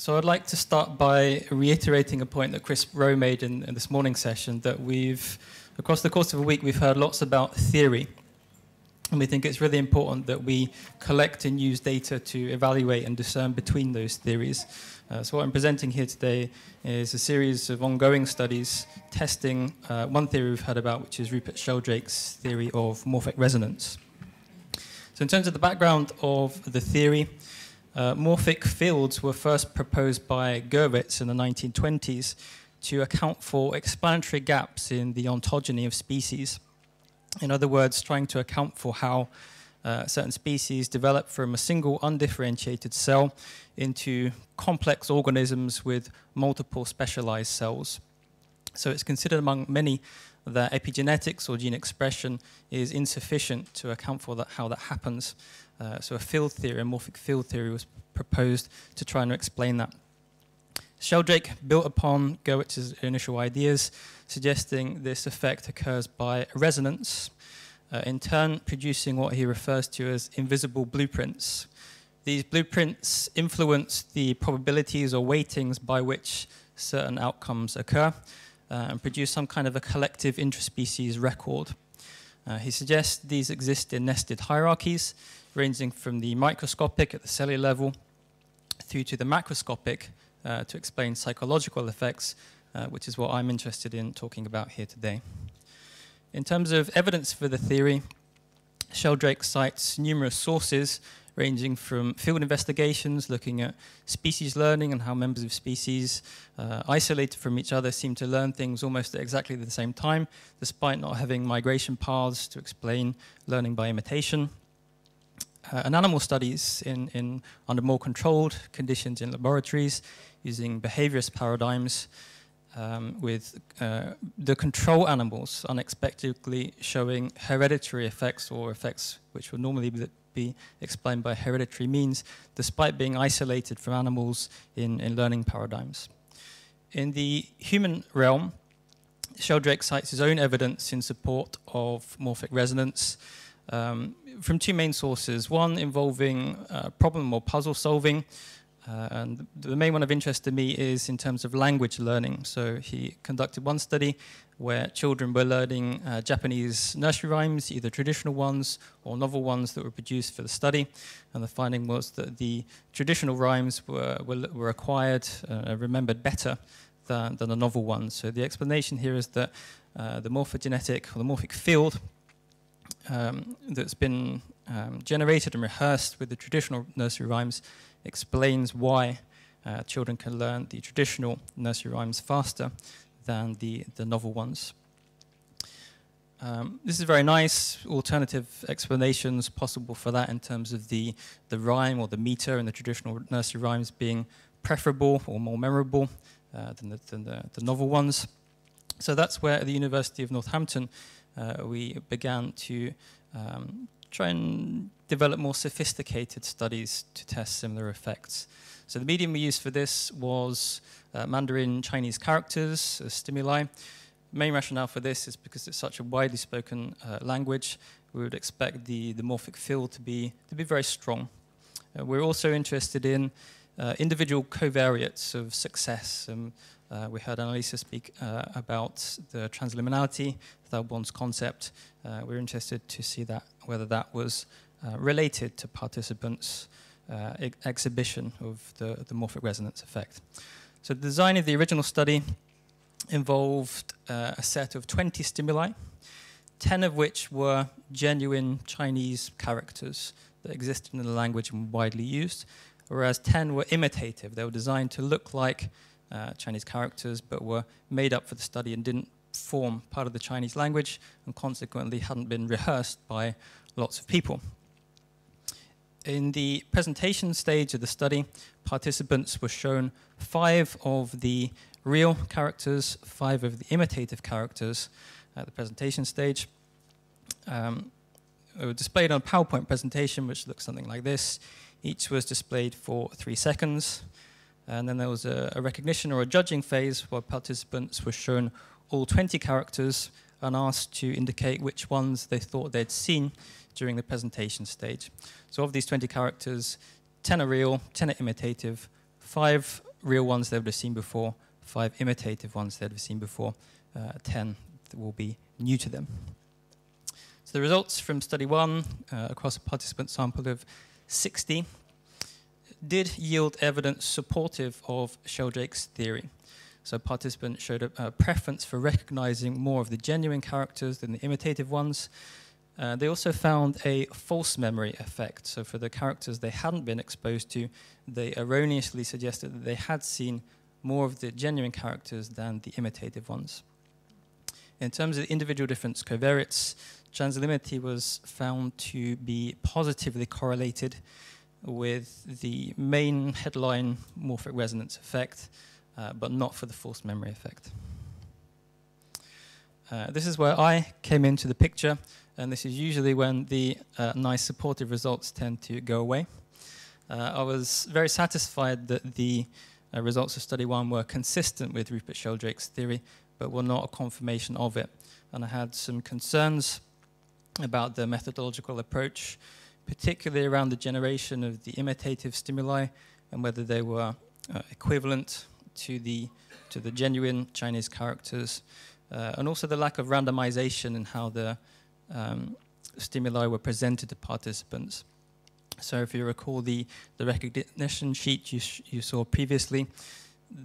So I'd like to start by reiterating a point that Chris Roe made in, in, this morning's session that we've, across the course of a week, we've heard lots about theory. And we think it's really important that we collect and use data to evaluate and discern between those theories. Uh, so what I'm presenting here today is a series of ongoing studies testing uh, one theory we've heard about, which is Rupert Sheldrake's theory of morphic resonance. So in terms of the background of the theory, uh, morphic fields were first proposed by Gurwitsch in the 1920s to account for explanatory gaps in the ontogeny of species. In other words, trying to account for how uh, certain species develop from a single undifferentiated cell into complex organisms with multiple specialized cells. So it's considered among many that epigenetics or gene expression is insufficient to account for that, how that happens. Uh, so a field theory, a morphic field theory, was proposed to try and explain that. Sheldrake built upon Gurwitsch's initial ideas, suggesting this effect occurs by resonance, uh, in turn producing what he refers to as invisible blueprints. These blueprints influence the probabilities or weightings by which certain outcomes occur uh, and produce some kind of a collective interspecies record. Uh, he suggests these exist in nested hierarchies, ranging from the microscopic at the cellular level through to the macroscopic uh, to explain psychological effects, uh, which is what I'm interested in talking about here today. In terms of evidence for the theory, Sheldrake cites numerous sources ranging from field investigations looking at species learning and how members of species uh, isolated from each other seem to learn things almost at exactly the same time, despite not having migration paths to explain learning by imitation, uh, and animal studies in, in, under more controlled conditions in laboratories using behaviorist paradigms um, with uh, the control animals unexpectedly showing hereditary effects or effects which would normally be explained by hereditary means despite being isolated from animals in, in learning paradigms. In the human realm, Sheldrake cites his own evidence in support of morphic resonance um, from two main sources. One involving uh, problem or puzzle solving, uh, and the main one of interest to me is in terms of language learning. So he conducted one study where children were learning uh, Japanese nursery rhymes, either traditional ones or novel ones that were produced for the study. And the finding was that the traditional rhymes were, were, were acquired, uh, remembered better than, than the novel ones. So the explanation here is that uh, the morphogenetic or the morphic field um, that's been um, generated and rehearsed with the traditional nursery rhymes explains why uh, children can learn the traditional nursery rhymes faster than the, the novel ones. Um, this is very nice. Alternative explanations possible for that in terms of the, the rhyme or the meter in the traditional nursery rhymes being preferable or more memorable uh, than, the, than the, the, novel ones. So that's where the University of Northampton we began to um, try and develop more sophisticated studies to test similar effects. So the medium we used for this was uh, Mandarin Chinese characters as stimuli. The main rationale for this is because it's such a widely spoken uh, language, we would expect the, the morphic field to be, to be very strong. Uh, we're also interested in uh, individual covariates of success. Um, uh, we heard Annalisa speak uh, about the transliminality, Thalbourne's concept. Uh, we're interested to see that whether that was uh, related to participants' uh, e exhibition of the, the morphic resonance effect. So the design of the original study involved uh, a set of 20 stimuli, 10 of which were genuine Chinese characters that existed in the language and widely used, whereas 10 were imitative. They were designed to look like uh, Chinese characters, but were made up for the study and didn't form part of the Chinese language, and consequently hadn't been rehearsed by lots of people. In the presentation stage of the study, participants were shown five of the real characters, five of the imitative characters at the presentation stage. Um, they were displayed on a PowerPoint presentation, which looks something like this. Each was displayed for three seconds. And then there was a, a recognition or a judging phase where participants were shown all 20 characters and asked to indicate which ones they thought they'd seen during the presentation stage. So of these 20 characters, 10 are real, 10 are imitative, 5 real ones they would have seen before, five imitative ones they'd have seen before, uh, 10 that will be new to them. So the results from study one uh, across a participant sample of 60 did yield evidence supportive of Sheldrake's theory. So participants showed a, a, preference for recognizing more of the genuine characters than the imitative ones. Uh, they also found a false memory effect. So for the characters they hadn't been exposed to, they erroneously suggested that they had seen more of the genuine characters than the imitative ones. In terms of individual difference covariates, transliminality was found to be positively correlated with the main headline morphic resonance effect, uh, but not for the false memory effect. Uh, this is where I came into the picture, and this is usually when the uh, nice supportive results tend to go away. Uh, I was very satisfied that the uh, results of study one were consistent with Rupert Sheldrake's theory, but were not a confirmation of it. And I had some concerns about the methodological approach, particularly around the generation of the imitative stimuli and whether they were uh, equivalent to the, to the genuine Chinese characters, uh, and also the lack of randomization in how the um, stimuli were presented to participants. So if you recall the, the recognition sheet you, you saw previously,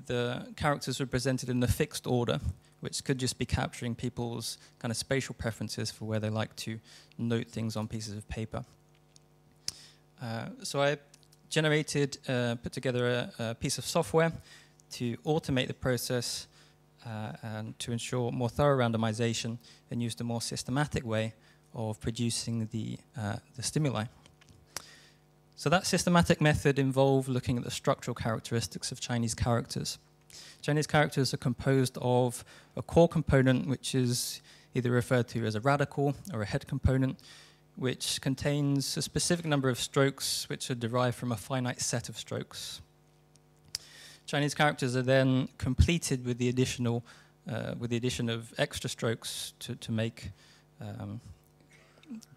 the characters were presented in a fixed order, which could just be capturing people's kind of spatial preferences for where they like to note things on pieces of paper. Uh, so I generated, uh, put together a, a, piece of software to automate the process uh, and to ensure more thorough randomization and used a more systematic way of producing the, the stimuli. So that systematic method involved looking at the structural characteristics of Chinese characters. Chinese characters are composed of a core component, which is either referred to as a radical or a head component, which contains a specific number of strokes which are derived from a finite set of strokes. Chinese characters are then completed with the additional, uh, with the addition of extra strokes to, to make um,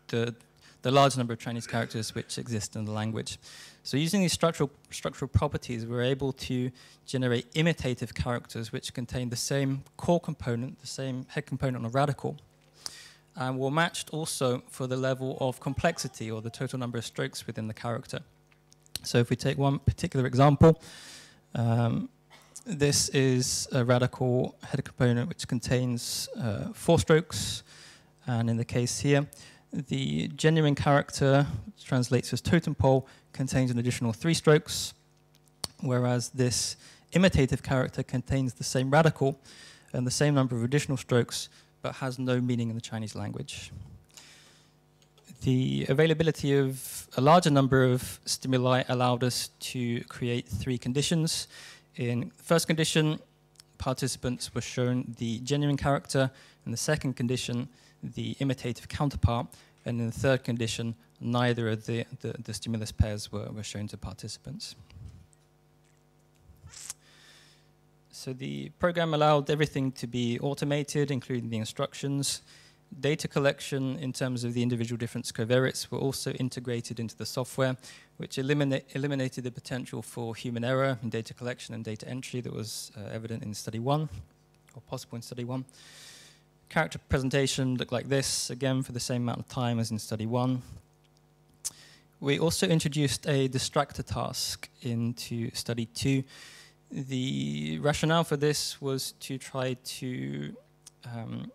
the, the large number of Chinese characters which exist in the language. So using these structural, structural properties, we're able to generate imitative characters which contain the same core component, the same head component or radical, and were matched also for the level of complexity or the total number of strokes within the character. So if we take one particular example, um, this is a radical head component which contains uh, four strokes, and in the case here, the genuine character which translates as totem pole contains an additional three strokes, whereas this imitative character contains the same radical and the same number of additional strokes, but has no meaning in the Chinese language. The availability of a larger number of stimuli allowed us to create three conditions. In the first condition, participants were shown the genuine character. In the second condition, the imitative counterpart, and in the third condition, neither of the, the, the stimulus pairs were, were shown to participants. So the program allowed everything to be automated, including the instructions. Data collection in terms of the individual difference covariates were also integrated into the software, which eliminate, eliminated the potential for human error in data collection and data entry that was uh, evident in study one, or possible in study one. Character presentation looked like this, again for the same amount of time as in study one. We also introduced a distractor task into study two. The rationale for this was to try to um,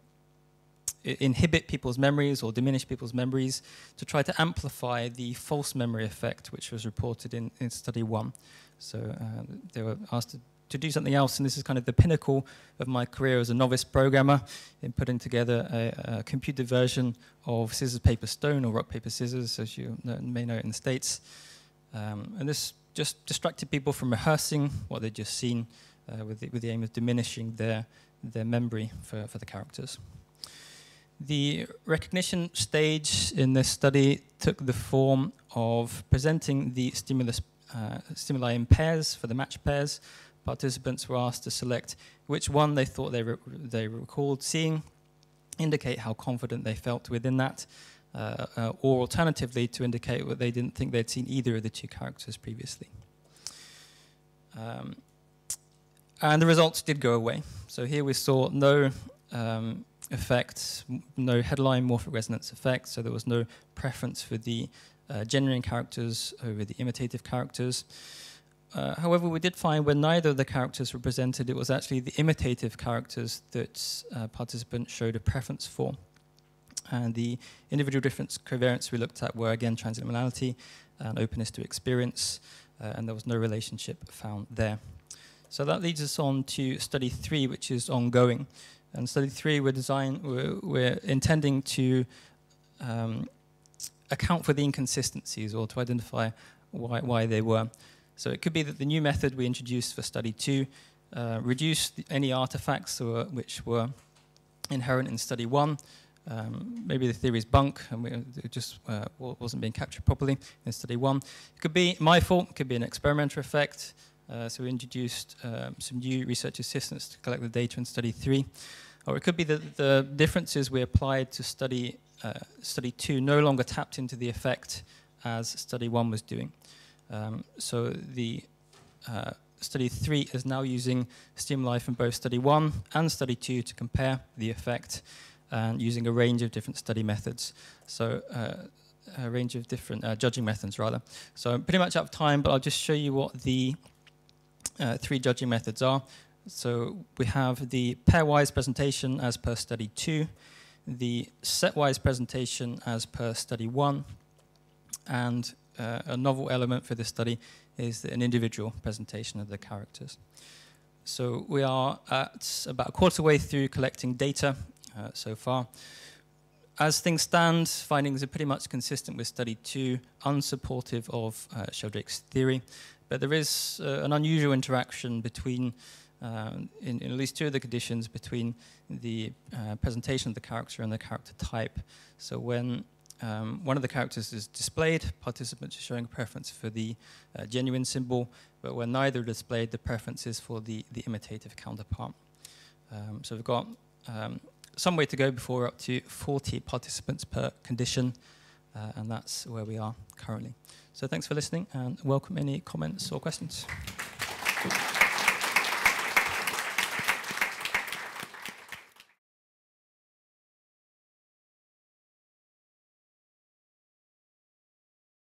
inhibit people's memories or diminish people's memories to try to amplify the false memory effect, which was reported in, in study one. So uh, they were asked to to do something else, and this is kind of the pinnacle of my career as a novice programmer in putting together a, a computer version of Scissors, Paper, Stone, or Rock, Paper, Scissors, as you know, may know in the States. Um, and this just distracted people from rehearsing what they'd just seen uh, with, the, with the aim of diminishing their, their memory for, for the characters. The recognition stage in this study took the form of presenting the stimulus uh, stimuli in pairs for the match pairs participants were asked to select which one they thought they, re they recalled seeing, indicate how confident they felt within that, uh, uh, or alternatively to indicate that they didn't think they'd seen either of the two characters previously. Um, and the results did go away. So here we saw no um, effect, no headline morphic resonance effect, so there was no preference for the uh, genuine characters over the imitative characters. Uh, however, we did find when neither of the characters were presented, it was actually the imitative characters that uh, participants showed a preference for. And the individual difference covariants we looked at were again transliminality and openness to experience, uh, and there was no relationship found there. So that leads us on to study three, which is ongoing. And study three, we're, design, we're, we're intending to um, account for the inconsistencies or to identify why, why they were. So it could be that the new method we introduced for study two uh, reduced any artifacts or, which were inherent in study one. Um, maybe the theory is bunk and we, it just uh, wasn't being captured properly in study one. It could be my fault, it could be an experimenter effect. Uh, so we introduced um, some new research assistants to collect the data in study three. Or it could be that the differences we applied to study, uh, study two no longer tapped into the effect as study one was doing. Um, so the uh, study three is now using stimuli from both study one and study two to compare the effect and using a range of different study methods. So uh, a range of different uh, judging methods rather. So I'm pretty much out of time, but I'll just show you what the uh, three judging methods are. So we have the pairwise presentation as per study two, the setwise presentation as per study one, and uh, a novel element for this study is an individual presentation of the characters. So we are at about a quarter way through collecting data uh, so far. As things stand, findings are pretty much consistent with study two, unsupportive of uh, Sheldrake's theory, but there is uh, an unusual interaction between, uh, in, in, at least two of the conditions, between the uh, presentation of the character and the character type. So when um, one of the characters is displayed, participants are showing a preference for the uh, genuine symbol, but when neither are displayed, the preference is for the, the imitative counterpart. Um, so we've got um, some way to go before we're up to 40 participants per condition, uh, and that's where we are currently. So thanks for listening, and welcome any comments or questions.